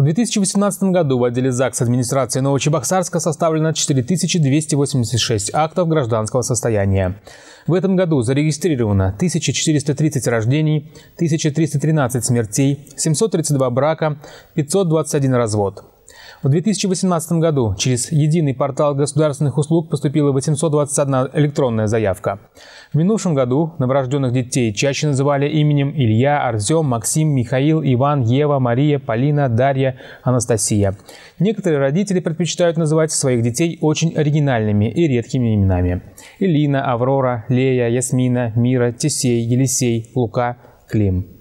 В 2018 году в отделе ЗАГС администрации Новочебоксарска составлено 4286 актов гражданского состояния. В этом году зарегистрировано 1430 рождений, 1313 смертей, 732 брака, 521 развод. В 2018 году через единый портал государственных услуг поступила 821 электронная заявка. В минувшем году новорожденных детей чаще называли именем Илья, Артем, Максим, Михаил, Иван, Ева, Мария, Полина, Дарья, Анастасия. Некоторые родители предпочитают называть своих детей очень оригинальными и редкими именами. Элина, Аврора, Лея, Ясмина, Мира, Тесей, Елисей, Лука, Клим.